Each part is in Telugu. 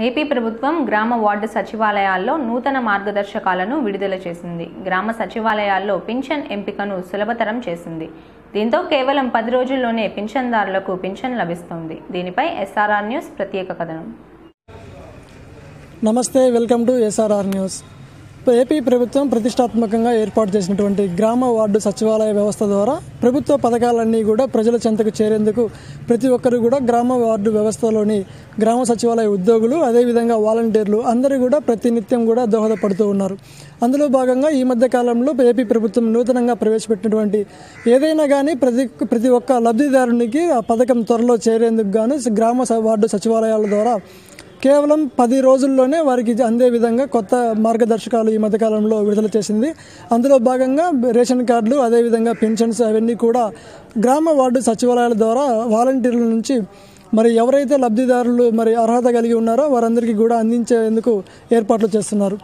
ఏపీ ప్రభుత్వం గ్రామ వార్డు సచివాలయాల్లో నూతన మార్గదర్శకాలను విడుదల చేసింది. గ్రామ సచివాలయాల్లో పింఛన్ ఎంపికను సులభతరం చేసింది. దీంతో కేవలం పది రోజుల్లోనే పింఛన్దారులకు పింఛన్ లభిస్తుంది. దీనిపై ఎస్ఆర్ఆర్ న్యూస్ ప్రత్యేక కథనం. నమస్తే welcome to SRR news. AP ప్రభుత్వం ప్రతిష్టాత్మకంగా ఏర్పాటు చేసినటువంటి గ్రామ వార్డు సచివాలయ వ్యవస్థ ద్వారా ప్రభుత్వ పథకాలన్నీ కూడా ప్రజల చెంతకు చేరేందుకు ప్రతి ఒక్కరు కూడా గ్రామ వార్డు వ్యవస్థలోని గ్రామ సచివాలయ ఉద్యోగులు అదేవిధంగా వాలంటీర్లు అందరూ కూడా ప్రతినిత్యం కూడా దోహదపడుతూ ఉన్నారు. అందులో భాగంగా ఈ మధ్య కాలంలో ఏపీ ప్రభుత్వం నూతనంగా ప్రవేశపెట్టినటువంటి ఏదైనా కానీ ప్రతి ప్రతి ఒక్క లబ్ధిదారునికి ఆ పథకం త్వరలో చేరేందుకు గాను గ్రామ స- వార్డు సచివాలయాల ద్వారా కేవలం పది రోజుల్లోనే వారికి అందే విధంగా కొత్త మార్గదర్శకాలు ఈ మధ్యకాలంలో విడుదల చేసింది. అందులో భాగంగా రేషన్ కార్డులు అదేవిధంగా పెన్షన్స్ అవన్నీ కూడా గ్రామ వార్డు సచివాలయాల ద్వారా వాలంటీర్ల నుంచి మరి ఎవరైతే లబ్ధిదారులు మరి అర్హత కలిగి ఉన్నారో వారందరికీ కూడా అందించేందుకు ఏర్పాట్లు చేస్తున్నారు.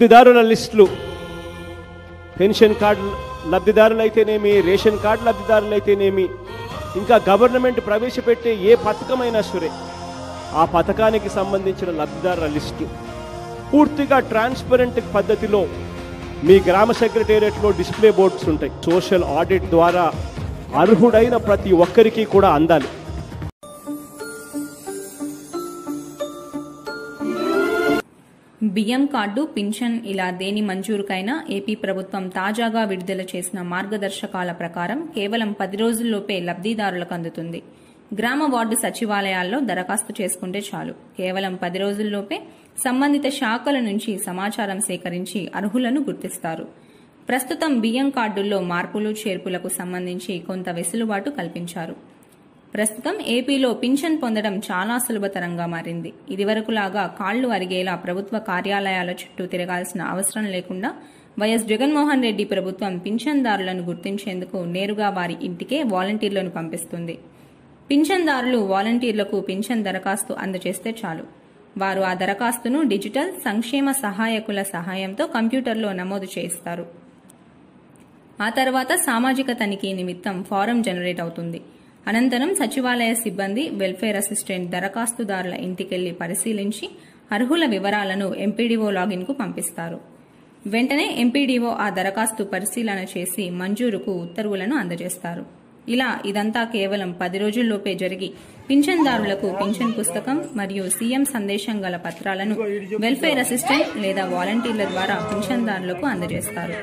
లబ్ధిదారుల లిస్టులు. పెన్షన్ కార్డు లబ్ధిదారులైతేనేమి రేషన్ కార్డు లబ్ధిదారులైతేనేమి ఇంకా గవర్నమెంట్ ప్రవేశపెట్టే ఏ పథకమైనా సరే ఆ పథకానికి సంబంధించిన లబ్ధిదారుల లిస్టు. పూర్తిగా ట్రాన్స్పరెంట్ పద్ధతిలో మీ గ్రామ సెక్రటేరియట్లో డిస్ప్లే బోర్డ్స్ ఉంటాయి. సోషల్ ఆడిట్ ద్వారా అర్హుడైన ప్రతి ఒక్కరికి కూడా అందాలి. బియ్యం కార్డు పింఛన్ ఇలా దేని మంజూరుకైనా ఏపీ ప్రభుత్వం తాజాగా విడుదల చేసిన మార్గదర్శకాల ప్రకారం కేవలం పది రోజుల్లోపే లబ్ధిదారులకు అందుతుంది. గ్రామ వార్డు సచివాలయాల్లో దరఖాస్తు చేసుకుంటే చాలు. కేవలం పది రోజుల్లోపే సంబంధిత శాఖల నుంచి సమాచారం సేకరించి అర్హులను గుర్తిస్తారు. ప్రస్తుతం బియ్యం కార్డుల్లో మార్పులు చేర్పులకు సంబంధించి కొంత వెసులుబాటు కల్పించారు. ప్రస్తుతం ఏపీలో పింఛన్ పొందడం చాలా సులభతరంగా మారింది. ఇదివరకులాగా కాళ్ళు అరిగేలా ప్రభుత్వ కార్యాలయాల చుట్టూ తిరగాల్సిన అవసరం లేకుండా వైఎస్ జగన్మోహన్ రెడ్డి ప్రభుత్వం పింఛన్దారులను గుర్తించేందుకు నేరుగా వారి ఇంటికే వాలంటీర్లను పంపిస్తుంది. పింఛన్దారులు వాలంటీర్లకు పింఛన్ దరఖాస్తు అందజేస్తే చాలు. వారు ఆ దరఖాస్తును డిజిటల్ సంక్షేమ సహాయకుల సహాయంతో కంప్యూటర్లో నమోదు చేయిస్తారు. ఆ తర్వాత సామాజిక తనిఖీ నిమిత్తం ఫారం జనరేట్ అవుతుంది. అనంతరం సచివాలయ సిబ్బంది వెల్ఫేర్ అసిస్టెంట్ దరఖాస్తుదారుల ఇంటికెళ్ళి పరిశీలించి అర్హుల వివరాలను ఎంపీడీఓ లాగిన్కు పంపిస్తారు. వెంటనే ఎంపీడీఓ ఆ దరఖాస్తు పరిశీలన చేసి మంజూరుకు ఉత్తర్వులను అందజేస్తారు. ఇలా ఇదంతా కేవలం పది రోజుల్లోపే జరిగి పింఛన్దారులకు పింఛన్ పుస్తకం మరియు సీఎం సందేశం గల పత్రాలను వెల్ఫేర్ అసిస్టెంట్ లేదా వాలంటీర్ల ద్వారా పింఛన్దారులకు అందజేస్తారు.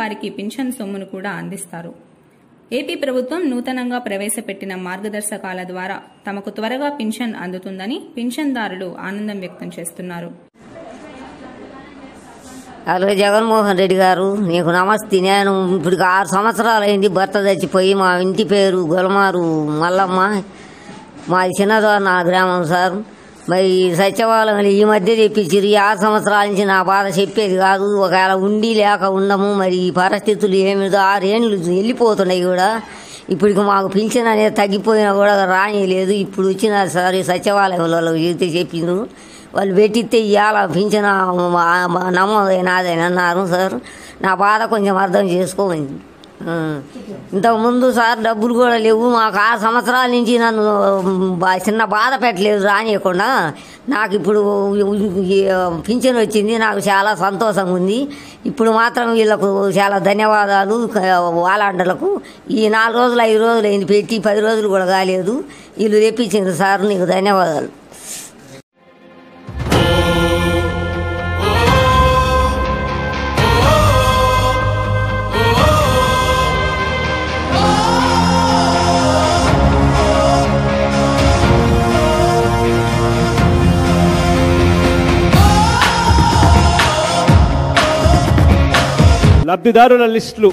వారికి పింఛన్ సొమ్మును కూడా అందిస్తారు. ఏపీ ప్రభుత్వం నూతనంగా ప్రవేశపెట్టిన మార్గదర్శకాల ద్వారా తమకు త్వరగా పింఛన్ అందుతుందని పింఛన్దారులు ఆనందం వ్యక్తం చేస్తున్నారు. హలో జగన్మోహన్ రెడ్డి గారు నీకు నమస్తే. నేను ఇప్పుడు ఆరు సంవత్సరాలు అయింది భర్త చచ్చిపోయి మా ఇంటి పేరు గొలమారు మల్లమ్మ. మాది చిన్నదో నా గ్రామం సార్. మరి సచివాలయం ఈ మధ్య తెప్పించారు. ఈ ఆరు సంవత్సరాల నుంచి నా బాధ చెప్పేది కాదు. ఒకవేళ ఉండి లేక ఉండము మరి ఈ పరిస్థితులు ఏమిదో ఆరేళ్ళు వెళ్ళిపోతున్నాయి కూడా. ఇప్పటికి మాకు పింఛన్ అనేది తగ్గిపోయినా కూడా రానిలేదు ఇప్పుడు వచ్చిన సరే సచివాలయంలో చెప్తే చెప్పిండ్రు వాళ్ళు పెట్టిస్తే ఇవాళ పింఛన్ నమోదైన అన్నారు సార్. నా బాధ కొంచెం అర్థం చేసుకోమంది ఇంతకుముందు సార్ డబ్బులు కూడా లేవు. మాకు ఆరు సంవత్సరాల నుంచి నన్ను బా- చిన్న బాధ పెట్టలేదు రానియకుండా. నాకు ఇప్పుడు పింఛన్ వచ్చింది. నాకు చాలా సంతోషంగా ఉంది. ఇప్పుడు మాత్రం వీళ్ళకు చాలా ధన్యవాదాలు వాలాండలకు. ఈ నాలుగు రోజులు ఐదు రోజులు అయింది. పెట్టి పది రోజులు కూడా కాలేదు. వీళ్ళు తెప్పించారు సార్. నీకు ధన్యవాదాలు. లబ్ధిదారుల లిస్టులు.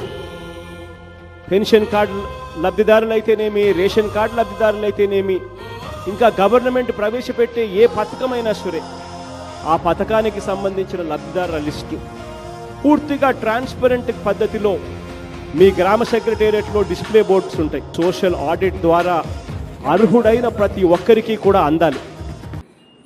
పెన్షన్ కార్డు లబ్ధిదారులైతేనేమి రేషన్ కార్డు లబ్ధిదారులైతేనేమి ఇంకా గవర్నమెంట్ ప్రవేశపెట్టే ఏ పథకమైనా సరే ఆ పథకానికి సంబంధించిన లబ్ధిదారుల లిస్టు. పూర్తిగా ట్రాన్స్పరెంట్ పద్ధతిలో మీ గ్రామ సెక్రటేరియట్లో డిస్ప్లే బోర్డ్స్ ఉంటాయి. సోషల్ ఆడిట్ ద్వారా అర్హుడైన ప్రతి ఒక్కరికి కూడా అందాలి.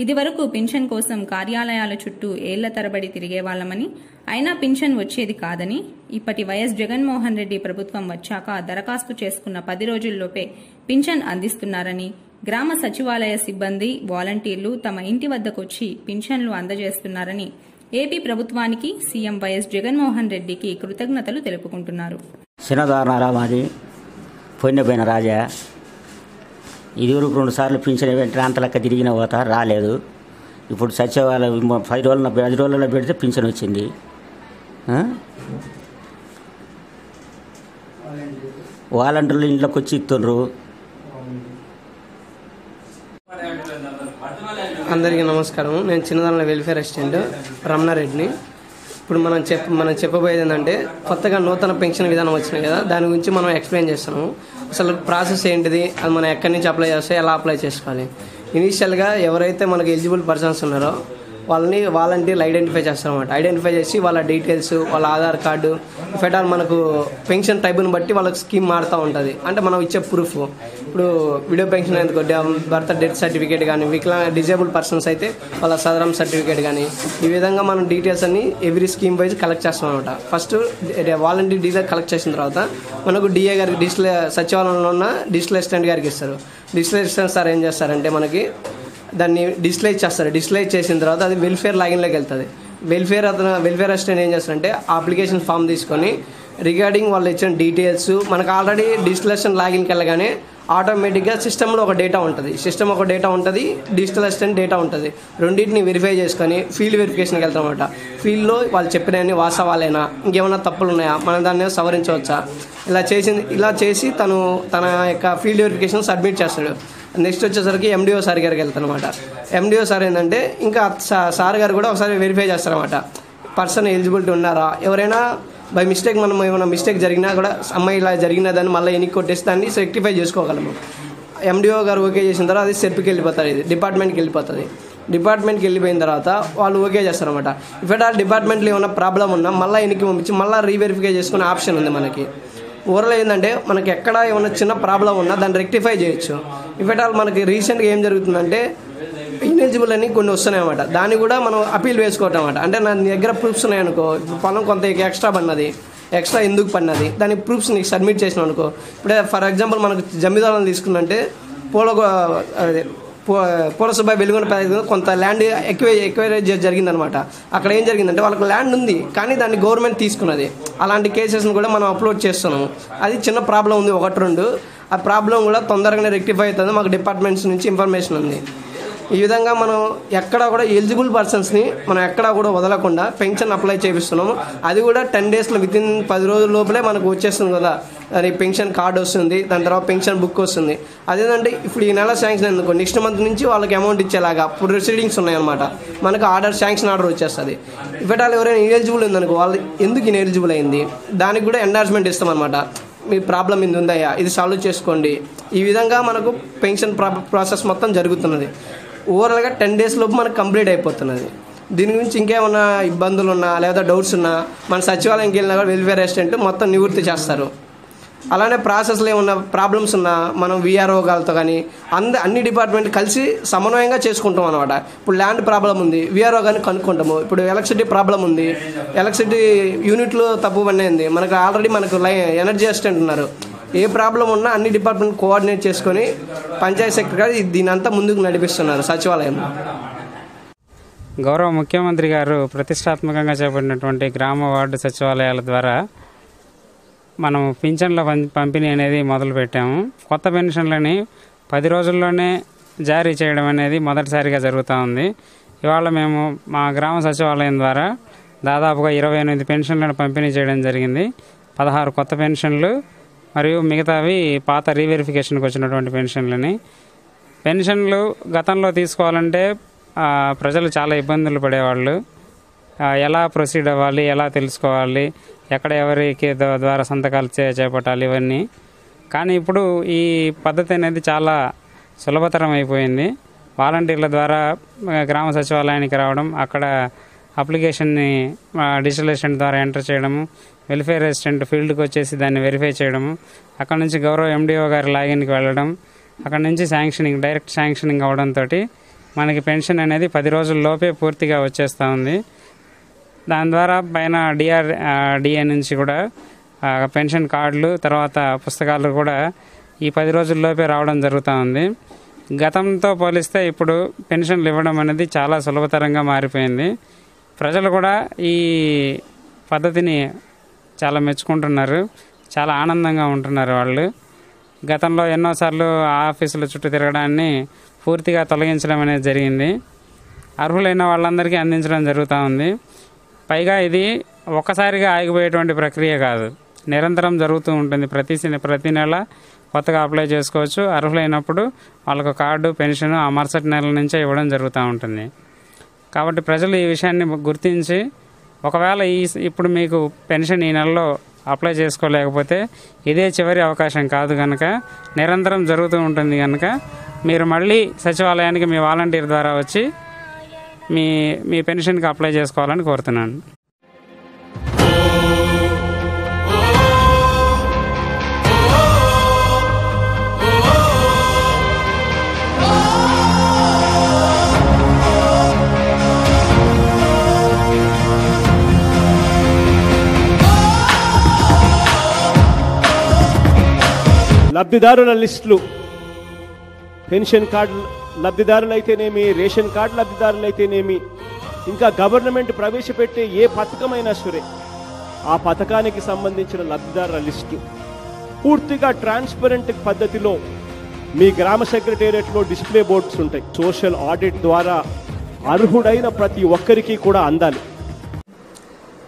ఇదివరకు పింఛన్ కోసం కార్యాలయాల చుట్టూ ఏళ్ళ తరబడి తిరిగేవాళ్ళమని అయినా పింఛన్ వచ్చేది కాదని ఇప్పటి వైఎస్ జగన్మోహన్ రెడ్డి ప్రభుత్వం వచ్చాక దరఖాస్తు చేసుకున్న పది రోజుల్లోపే పింఛన్ అందిస్తున్నారని గ్రామ సచివాలయ సిబ్బంది వాలంటీర్లు తమ ఇంటి వద్దకొచ్చి పింఛన్లు అందజేస్తున్నారని ఏపీ ప్రభుత్వానికి సీఎం వైఎస్ జగన్మోహన్ రెడ్డికి కృతజ్ఞతలు తెలుపుకుంటున్నారు. రాజా ఇదివరకు రెండు సార్లు పింఛన్ వెంటనే అంత లెక్క తిరిగిన పోత రాలేదు. ఇప్పుడు సచివాలయం పది రోజుల పది రోజుల్లో పెడితే పింఛన్ వచ్చింది. వాలంటీర్లు ఇంట్లోకి వచ్చి ఇస్తుండ్రు అందరికీ నమస్కారం. నేను చిన్నదానిలో వెల్ఫేర్ అసిస్టెంట్ రమణారెడ్డిని. ఇప్పుడు మనం చెప్ మనం చెప్పబోయేది ఏంటంటే కొత్తగా నూతన పెన్షన్ విధానం వచ్చినాయి కదా దాని గురించి మనం ఎక్స్ప్లెయిన్ చేస్తాము అసలు ప్రాసెస్ ఏంటిది అది మనం ఎక్కడి నుంచి అప్లై చేస్తే ఎలా అప్లై చేసుకోవాలి. ఇనీషియల్గా ఎవరైతే మనకు ఎలిజిబుల్ పర్సన్స్ ఉన్నారో వాళ్ళని వాలంటీర్లు ఐడెంటిఫై చేస్తారన్నమాట. ఐడెంటిఫై చేసి వాళ్ళ డీటెయిల్స్ వాళ్ళ ఆధార్ కార్డు ఫెటాల్ మనకు పెన్షన్ టైప్ని బట్టి వాళ్ళకి స్కీమ్ మారుతూ ఉంటుంది. అంటే మనం ఇచ్చే ప్రూఫ్. ఇప్పుడు వీడియో పెన్షన్ ఎందుకు బర్త్ డెత్ సర్టిఫికేట్ కానీ వికలాంగ డిజేబుల్ పర్సన్స్ అయితే వాళ్ళ సదరం సర్టిఫికేట్ కానీ ఈ విధంగా మనం డీటెయిల్స్ అన్ని ఎవ్రీ స్కీమ్ వైజ్ కలెక్ట్ చేస్తాం అనమాట ఫస్ట్ వాలంటీర్ డీటెయిల్ కలెక్ట్ చేసిన తర్వాత మనకు డిఏ గారికి డిజిటల్ సచివాలయంలో ఉన్న డిజిటల్ అసిస్టెంట్ గారికి ఇస్తారు. డిజిటల్ అసిస్టెంట్ సార్ ఏం చేస్తారంటే మనకి దాన్ని డిస్ప్లే చేస్తారు. డిస్ప్లే చేసిన తర్వాత అది వెల్ఫేర్ లాగిన్లోకి వెళ్తుంది. వెల్ఫేర్ అతను వెల్ఫేర్ అసిస్టెంట్ ఏం చేస్తారంటే అప్లికేషన్ ఫామ్ తీసుకొని రిగార్డింగ్ వాళ్ళు ఇచ్చిన డీటెయిల్స్ మనకు ఆల్రెడీ డిజిటల్ లాగిన్కి వెళ్ళగానే ఆటోమేటిక్గా సిస్టంలో ఒక డేటా ఉంటుంది. సిస్టమ్ ఒక డేటా ఉంటుంది డిజిటల్ అసిస్టెంట్ డేటా ఉంటుంది. రెండింటిని వెరిఫై చేసుకొని ఫీల్డ్ వెరిఫికేషన్కి వెళ్తాం అనమాట ఫీల్డ్లో వాళ్ళు చెప్పినవన్నీ వాస్తవాలేనా? ఇంకేమైనా తప్పులు ఉన్నాయా మనం దాన్ని సవరించవచ్చా? ఇలా చేసింది ఇలా చేసి తను తన యొక్క ఫీల్డ్ వెరిఫికేషన్ సబ్మిట్ చేస్తాడు. నెక్స్ట్ వచ్చేసరికి ఎండిఓ సార్ గారికి వెళ్తాను అనమాట ఎండిఓ సార్ ఏంటంటే ఇంకా సార్ గారు కూడా ఒకసారి వెరిఫై చేస్తారన్నమాట. పర్సన్ ఎలిజిబిలిటీ ఉన్నారా? ఎవరైనా బై మిస్టేక్ మనం ఏమైనా మిస్టేక్ జరిగినా కూడా అమ్మాయి ఇలా జరిగినదని మళ్ళీ ఎన్ని కొట్టేసి దాన్ని రెక్టిఫై చేసుకోగలము. ఎండిఓ గారు ఓకే చేసిన తర్వాత అది సెట్కి వెళ్ళిపోతుంది ఇది డిపార్ట్మెంట్కి వెళ్ళిపోతుంది. డిపార్ట్మెంట్కి వెళ్ళిపోయిన తర్వాత వాళ్ళు ఓకే చేస్తారనమాట ఇఫ్ ఆ డిపార్ట్మెంట్లో ఏమైనా ప్రాబ్లం ఉన్నా మళ్ళీ ఎన్నికి పంపించి మళ్ళీ రీవెరిఫై చేసుకునే ఆప్షన్ ఉంది మనకి. ఓవరాల్ ఏంటంటే మనకి ఎక్కడ ఏమైనా చిన్న ప్రాబ్లం ఉన్నా దాన్ని రెక్టిఫై చేయొచ్చు. ఇఫ్ ఆల్ మనకి రీసెంట్గా ఏం జరుగుతుందంటే ఇనెలిజిబుల్ అని కొన్ని వస్తున్నాయి అన్నమాట. దాన్ని కూడా మనం అపీల్ వేసుకోవటం అనమాట అంటే నా దగ్గర ప్రూఫ్స్ ఉన్నాయనుకో పొలం కొంత ఎక్స్ట్రా పడినది ఎక్స్ట్రా ఎందుకు పడినది దాని ప్రూఫ్స్ నీకు సబ్మిట్ చేసిన అనుకో. ఇప్పుడే ఫర్ ఎగ్జాంపుల్ మనకు జమీదారులను తీసుకున్నంటే పూల పూర్వసభ పూ- వెలుగున కొంత ల్యాండ్ ఎక్కువ ఎక్కువ జరిగిందనమాట అక్కడ ఏం జరిగిందంటే వాళ్ళకి ల్యాండ్ ఉంది కానీ దాన్ని గవర్నమెంట్ తీసుకున్నది. అలాంటి కేసెస్ని కూడా మనం అప్లోడ్ చేస్తున్నాము. అది చిన్న ప్రాబ్లం ఉంది ఒకటి రెండు. ఆ ప్రాబ్లం కూడా తొందరగానే రెక్టిఫై అవుతుంది మాకు డిపార్ట్మెంట్స్ నుంచి ఇన్ఫర్మేషన్ ఉంది. ఈ విధంగా మనం ఎక్కడా కూడా ఎలిజిబుల్ పర్సన్స్ని మనం ఎక్కడా కూడా వదలకుండా పెన్షన్ అప్లై చేపిస్తున్నాము. అది కూడా టెన్ డేస్లో విత్ ఇన్ పది రోజుల లోపలే మనకు వచ్చేస్తుంది కదా. అది పెన్షన్ కార్డు వస్తుంది దాని తర్వాత పెన్షన్ బుక్ వస్తుంది. అదేంటంటే ఇప్పుడు ఈ నెల శాంక్షన్ ఎందుకు? నెక్స్ట్ మంత్ నుంచి వాళ్ళకి అమౌంట్ ఇచ్చేలాగా ప్రొసీడింగ్స్ ఉన్నాయన్నమాట. మనకు ఆర్డర్ శాంక్షన్ ఆర్డర్ వచ్చేస్తుంది. ఇవ్వటాలు ఎవరైనా ఇనెలిజిబుల్ ఉందనుకో వాళ్ళు ఎందుకు ఇనెలిజిబుల్ అయింది? దానికి కూడా ఎండార్స్మెంట్ ఇస్తామన్నమాట. మీ ప్రాబ్లం ఇది ఉందయ్యా ఇది సాల్వ్ చేసుకోండి. ఈ విధంగా మనకు పెన్షన్ ప్రా ప్రాసెస్ మొత్తం జరుగుతున్నది. ఓవరాల్గా టెన్ డేస్ లోపు మనకు కంప్లీట్ అయిపోతున్నది. దీని గురించి ఇంకేమన్నా ఇబ్బందులు ఉన్నా లేదా డౌట్స్ ఉన్నా మన సచివాలయంకి వెళ్ళినా కూడా వెల్ఫేర్ అసిస్టెంట్ మొత్తం నివృత్తి చేస్తారు. అలానే ప్రాసెస్లో ఏమన్నా ప్రాబ్లమ్స్ ఉన్నా మనం విఆర్ఓ గారితో కానీ అంద అన్ని డిపార్ట్మెంట్ కలిసి సమన్వయంగా చేసుకుంటాం అనమాట ఇప్పుడు ల్యాండ్ ప్రాబ్లం ఉంది విఆర్ఓ కానీ కనుక్కుంటాము. ఇప్పుడు ఎలక్ట్రిసిటీ ప్రాబ్లం ఉంది ఎలక్ట్రిసిటీ యూనిట్లు తప్పు పడింది మనకు ఆల్రెడీ మనకు లై ఎనర్జీ అసిస్టెంట్ ఉన్నారు. ఏ ప్రాబ్లం ఉన్నా అన్ని డిపార్ట్మెంట్ కోఆర్డినేట్ చేసుకొని పంచాయత్ సెక్రటరీ దీని అంతా ముందుకు నడిపిస్తున్నారు సచివాలయంలో గౌరవ ముఖ్యమంత్రి గారు ప్రతిష్టాత్మకంగా చేపట్టినటువంటి గ్రామ వార్డు సచివాలయాల ద్వారా మనం పింఛన్ల పం- పంపిణీ అనేది మొదలు పెట్టాము. కొత్త పెన్షన్లని పది రోజుల్లోనే జారీ చేయడం అనేది మొదటిసారిగా జరుగుతూ ఉంది. ఇవాళ మేము మా గ్రామ సచివాలయం ద్వారా దాదాపుగా ఇరవై ఎనిమిది పెన్షన్లను పంపిణీ చేయడం జరిగింది. పదహారు కొత్త పెన్షన్లు మరియు మిగతావి పాత రీవెరిఫికేషన్కి వచ్చినటువంటి పెన్షన్లని. పెన్షన్లు గతంలో తీసుకోవాలంటే ప్రజలు చాలా ఇబ్బందులు పడేవాళ్ళు. ఎలా ప్రొసీడ్ అవ్వాలి ఎలా తెలుసుకోవాలి ఎక్కడ ఎవరికి ద్వారా సంతకాలు చే- చేపట్టాలి ఇవన్నీ. కానీ ఇప్పుడు ఈ పద్ధతి అనేది చాలా సులభతరం అయిపోయింది. వాలంటీర్ల ద్వారా గ్రామ సచివాలయానికి రావడం అక్కడ అప్లికేషన్ని డిజిటల్ అసిస్టెంట్ ద్వారా ఎంటర్ చేయడము వెల్ఫేర్ అసిస్టెంట్ ఫీల్డ్కి వచ్చేసి దాన్ని వెరిఫై చేయడము అక్కడ నుంచి గౌరవ ఎండిఓ గారి లాగిన్కి వెళ్ళడం అక్కడ నుంచి శాంక్షనింగ్ డైరెక్ట్ శాంక్షనింగ్ అవడంతో మనకి పెన్షన్ అనేది పది రోజుల్లోపే పూర్తిగా వచ్చేస్తూ ఉంది. దాని ద్వారా పైన డిఆర్ డిఏ నుంచి కూడా పెన్షన్ కార్డులు తర్వాత పుస్తకాలు కూడా ఈ పది రోజుల్లోపే రావడం జరుగుతూ ఉంది. గతంతో పోలిస్తే ఇప్పుడు పెన్షన్లు ఇవ్వడం అనేది చాలా సులభతరంగా మారిపోయింది. ప్రజలు కూడా ఈ పద్ధతిని చాలా మెచ్చుకుంటున్నారు. చాలా ఆనందంగా ఉంటున్నారు వాళ్ళు. గతంలో ఎన్నోసార్లు ఆ ఆఫీసుల చుట్టూ తిరగడాన్ని పూర్తిగా తొలగించడం అనేది జరిగింది. అర్హులైన వాళ్ళందరికీ అందించడం జరుగుతూ ఉంది. పైగా ఇది ఒక్కసారిగా ఆగిపోయేటువంటి ప్రక్రియ కాదు. నిరంతరం జరుగుతూ ఉంటుంది. ప్రతి ప్రతి నెల కొత్తగా అప్లై చేసుకోవచ్చు. అర్హులైనప్పుడు వాళ్ళకు కార్డు పెన్షన్ ఆ మరుసటి నెల నుంచే ఇవ్వడం జరుగుతూ ఉంటుంది. కాబట్టి ప్రజలు ఈ విషయాన్ని గుర్తించి ఒకవేళ ఈ ఇప్పుడు మీకు పెన్షన్ ఈ నెలలో అప్లై చేసుకోలేకపోతే ఇదే చివరి అవకాశం కాదు కనుక నిరంతరం జరుగుతూ ఉంటుంది కనుక మీరు మళ్ళీ సచివాలయానికి మీ వాలంటీర్ ద్వారా వచ్చి మీ మీ పెన్షన్కి అప్లై చేసుకోవాలని కోరుతున్నాను. లబ్ధిదారుల లిస్టులు. పెన్షన్ కార్డు లబ్ధిదారులైతేనేమి రేషన్ కార్డు లబ్ధిదారులైతేనేమి ఇంకా గవర్నమెంట్ ప్రవేశపెట్టే ఏ పథకమైనా సరే ఆ పథకానికి సంబంధించిన లబ్ధిదారుల లిస్టు. పూర్తిగా ట్రాన్స్పరెంట్ పద్ధతిలో మీ గ్రామ సెక్రటేరియట్లో డిస్ప్లే బోర్డ్స్ ఉంటాయి. సోషల్ ఆడిట్ ద్వారా అర్హుడైన ప్రతి ఒక్కరికి కూడా అందాలి.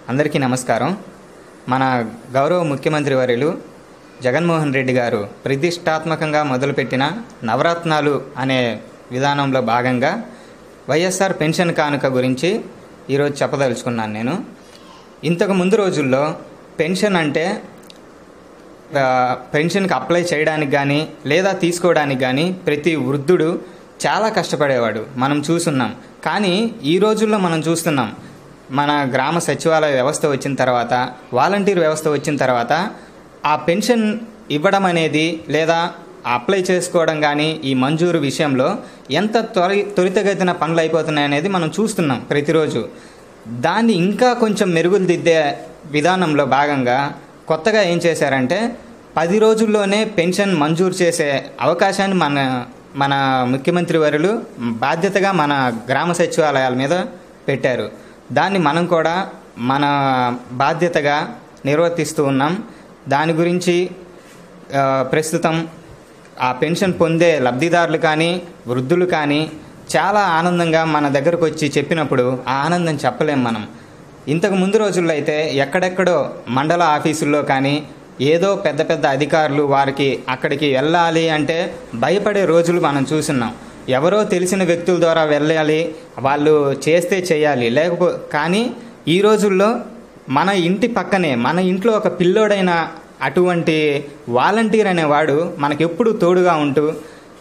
అందరికీ నమస్కారం. మన గౌరవ ముఖ్యమంత్రి వర్యులు జగన్మోహన్ రెడ్డి గారు ప్రతిష్టాత్మకంగా మొదలుపెట్టిన నవరత్నాలు అనే విధానంలో భాగంగా వైఎస్ఆర్ పెన్షన్ కానుక గురించి ఈరోజు చెప్పదలుచుకున్నాను నేను. ఇంతకు ముందు రోజుల్లో పెన్షన్ అంటే పెన్షన్కి అప్లై చేయడానికి కానీ లేదా తీసుకోవడానికి కానీ ప్రతి వృద్ధుడు చాలా కష్టపడేవాడు. మనం చూస్తున్నాం కానీ ఈ రోజుల్లో మనం చూస్తున్నాం మన గ్రామ సచివాలయ వ్యవస్థ వచ్చిన తర్వాత వాలంటీర్ వ్యవస్థ వచ్చిన తర్వాత ఆ పెన్షన్ ఇవ్వడం అనేది లేదా అప్లై చేసుకోవడం కానీ ఈ మంజూరు విషయంలో ఎంత త్వరి త్వరితగతిన పనులు అయిపోతున్నాయి అనేది మనం చూస్తున్నాం ప్రతిరోజు. దాన్ని ఇంకా కొంచెం మెరుగులు దిద్దే విధానంలో భాగంగా కొత్తగా ఏం చేశారంటే పది రోజుల్లోనే పెన్షన్ మంజూరు చేసే అవకాశాన్ని మన మన ముఖ్యమంత్రి వర్యులు బాధ్యతగా మన గ్రామ సచివాలయాల మీద పెట్టారు. దాన్ని మనం కూడా మన బాధ్యతగా నిర్వర్తిస్తూ ఉన్నాం. దాని గురించి ప్రస్తుతం ఆ పెన్షన్ పొందే లబ్ధిదారులు కానీ వృద్ధులు కానీ చాలా ఆనందంగా మన దగ్గరకు వచ్చి చెప్పినప్పుడు ఆ ఆనందం చెప్పలేం మనం. ఇంతకు ముందు రోజుల్లో అయితే ఎక్కడెక్కడో మండల ఆఫీసుల్లో కానీ ఏదో పెద్ద పెద్ద అధికారులు వారికి అక్కడికి వెళ్ళాలి అంటే భయపడే రోజులు మనం చూస్తున్నాం. ఎవరో తెలిసిన వ్యక్తుల ద్వారా వెళ్ళాలి వాళ్ళు చేస్తే చేయాలి. లేకపో కానీ ఈ రోజుల్లో మన ఇంటి పక్కనే మన ఇంట్లో ఒక పిల్లోడైన అటువంటి వాలంటీర్ అనేవాడు మనకెప్పుడు తోడుగా ఉంటూ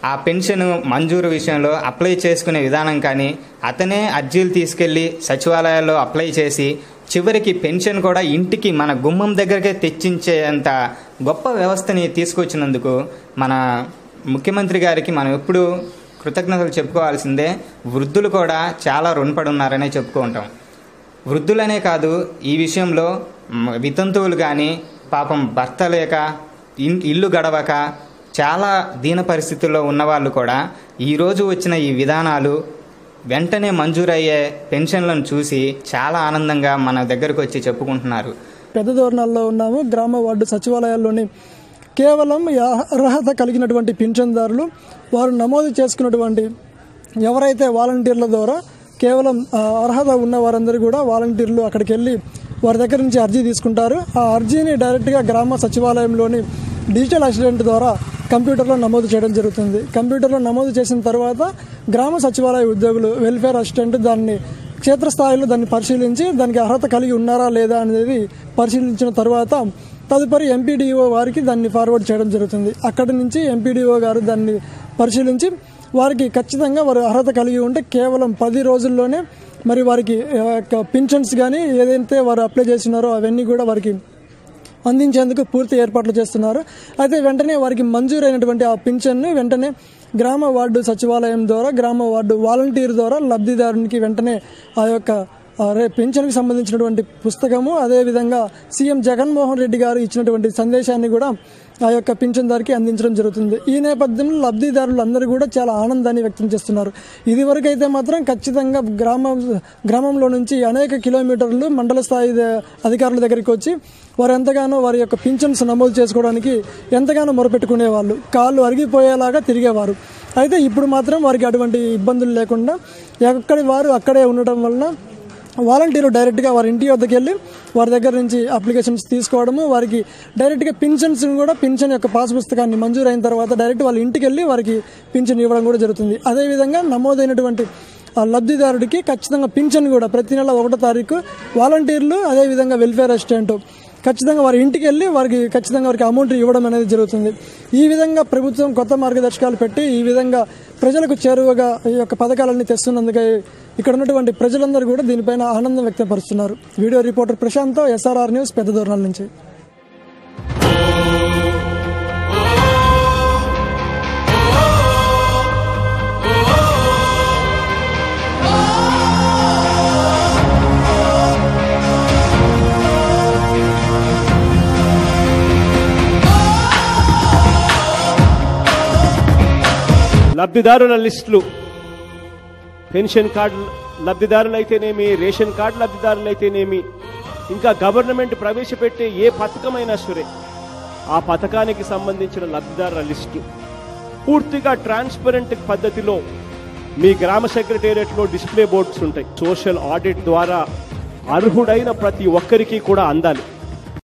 ఆ పెన్షన్ మంజూరు విషయంలో అప్లై చేసుకునే విధానం కానీ అతనే అర్జీలు తీసుకెళ్ళి సచివాలయాల్లో అప్లై చేసి చివరికి పెన్షన్ కూడా ఇంటికి మన గుమ్మం దగ్గరకే తెచ్చించేంత గొప్ప వ్యవస్థని తీసుకొచ్చినందుకు మన ముఖ్యమంత్రి గారికి మనం ఎప్పుడు కృతజ్ఞతలు చెప్పుకోవాల్సిందే. వృద్ధులు కూడా చాలా రుణపడి ఉన్నారనే చెప్పుకుంటాం. వృద్ధులనే కాదు ఈ విషయంలో వితంతువులు కానీ పాపం భర్త లేక ఇన్- ఇల్లు గడవక చాలా దీన పరిస్థితుల్లో ఉన్నవాళ్ళు కూడా ఈరోజు వచ్చిన ఈ విధానాలు వెంటనే మంజూరయ్యే పెన్షన్లను చూసి చాలా ఆనందంగా మన దగ్గరకు వచ్చి చెప్పుకుంటున్నారు. పెద్ద ధోరణాల్లో ఉన్నాము. గ్రామ వార్డు సచివాలయాల్లోని కేవలం అర్హత కలిగినటువంటి పింఛన్దారులు వారు నమోదు చేసుకున్నటువంటి ఎవరైతే వాలంటీర్ల ద్వారా కేవలం అర్హత ఉన్న వారందరూ కూడా వాలంటీర్లు అక్కడికి వెళ్ళి వారి దగ్గర నుంచి అర్జీ తీసుకుంటారు. ఆ అర్జీని డైరెక్ట్గా గ్రామ సచివాలయంలోని డిజిటల్ అసిస్టెంట్ ద్వారా కంప్యూటర్లో నమోదు చేయడం జరుగుతుంది. కంప్యూటర్లో నమోదు చేసిన తర్వాత గ్రామ సచివాలయ ఉద్యోగులు వెల్ఫేర్ అసిస్టెంట్ దాన్ని క్షేత్రస్థాయిలో దాన్ని పరిశీలించి దానికి అర్హత కలిగి ఉన్నారా లేదా అనేది పరిశీలించిన తర్వాత తదుపరి ఎంపీడీఓ వారికి దాన్ని ఫార్వర్డ్ చేయడం జరుగుతుంది. అక్కడి నుంచి ఎంపీడీఓ గారు దాన్ని పరిశీలించి వారికి ఖచ్చితంగా వారు అర్హత కలిగి ఉంటే కేవలం పది రోజుల్లోనే మరి వారికి ఆ, యొక్క పింఛన్స్ కానీ ఏదైతే వారు అప్లై చేసినారో అవన్నీ కూడా వారికి అందించేందుకు పూర్తి ఏర్పాట్లు చేస్తున్నారు. అయితే వెంటనే వారికి మంజూరైనటువంటి ఆ పింఛన్ను వెంటనే గ్రామ వార్డు సచివాలయం ద్వారా గ్రామ వార్డు వాలంటీర్ ద్వారా లబ్ధిదారునికి వెంటనే ఆ యొక్క పెన్షన్కి పింఛన్కి సంబంధించినటువంటి పుస్తకము అదేవిధంగా సీఎం జగన్మోహన్ రెడ్డి గారు ఇచ్చినటువంటి సందేశాన్ని కూడా ఆ యొక్క పింఛన్దారికి అందించడం జరుగుతుంది. ఈ నేపథ్యంలో లబ్ధిదారులు అందరూ కూడా చాలా ఆనందాన్ని వ్యక్తం చేస్తున్నారు. ఇదివరకు అయితే మాత్రం ఖచ్చితంగా గ్రామం గ్రామంలో నుంచి అనేక కిలోమీటర్లు మండల స్థాయి అధికారుల దగ్గరికి వచ్చి వారు ఎంతగానో వారి యొక్క పింఛన్స్ నమోదు చేసుకోవడానికి ఎంతగానో మొరపెట్టుకునేవాళ్ళు. కాళ్ళు అరిగిపోయేలాగా తిరిగేవారు. అయితే ఇప్పుడు మాత్రం వారికి అటువంటి ఇబ్బందులు లేకుండా ఎక్కడి వారు అక్కడే ఉండటం వలన వాలంటీర్లు డైరెక్ట్గా వారి ఇంటి వద్దకు వెళ్ళి వారి దగ్గర నుంచి అప్లికేషన్స్ తీసుకోవడము వారికి డైరెక్ట్గా పింఛన్స్ కూడా పింఛన్ యొక్క పాస్ పుస్తకాన్ని మంజూరైన తర్వాత డైరెక్ట్ వాళ్ళ ఇంటికి వెళ్ళి వారికి పింఛన్ ఇవ్వడం కూడా జరుగుతుంది. అదేవిధంగా నమోదైనటువంటి ఆ లబ్ధిదారుడికి ఖచ్చితంగా పింఛన్ కూడా ప్రతి నెల ఒకటో తారీఖు వాలంటీర్లు అదేవిధంగా వెల్ఫేర్ అసిస్టెంట్ ఖచ్చితంగా వారి ఇంటికి వెళ్ళి వారికి ఖచ్చితంగా వారికి అమౌంట్ ఇవ్వడం అనేది జరుగుతుంది. ఈ విధంగా ప్రభుత్వం కొత్త మార్గదర్శకాలు పెట్టి ఈ విధంగా ప్రజలకు చేరువగా ఈ యొక్క పథకాలన్నీ తెస్తున్నందుకే ఇక్కడ ఉన్నటువంటి ప్రజలందరూ కూడా దీనిపైన ఆనందం వ్యక్తపరుస్తున్నారు. Video reporter Prashant SRR news పెద్ద దూరణాల నుంచి. లబ్ధిదారుల లిస్టులు పెన్షన్ కార్డు లబ్ధిదారులైతేనేమి రేషన్ కార్డు లబ్ధిదారులైతేనేమి ఇంకా గవర్నమెంట్ ప్రవేశపెట్టే ఏ పథకమైనా సరే ఆ పథకానికి సంబంధించిన లబ్ధిదారుల లిస్టు పూర్తిగా ట్రాన్స్పరెంట్ పద్ధతిలో మీ గ్రామ సెక్రటేరియట్లో డిస్ప్లే బోర్డ్స్ ఉంటాయి. సోషల్ ఆడిట్ ద్వారా అర్హుడైన ప్రతి ఒక్కరికి కూడా అందాలి.